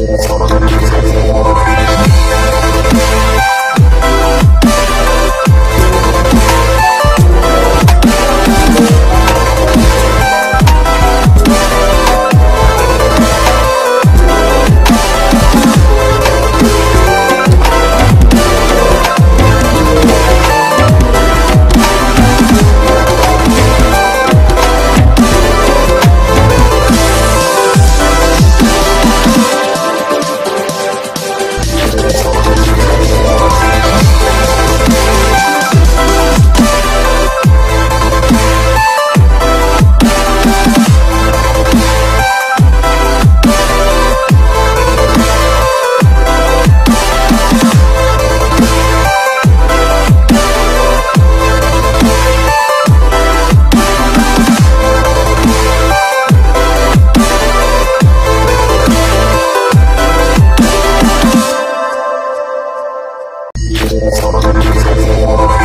ちょっと。できるかな?